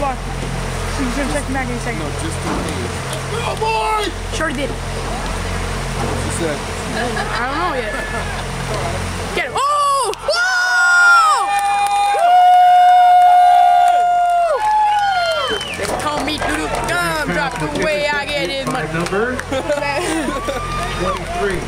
Watch. He's gonna check back in a second. No, just in case. Oh boy! Sure did. What's She said. I don't know yet. Get him. Oh! Whoa! They call me doo doo Gum. Drop the way I get his money. number 23.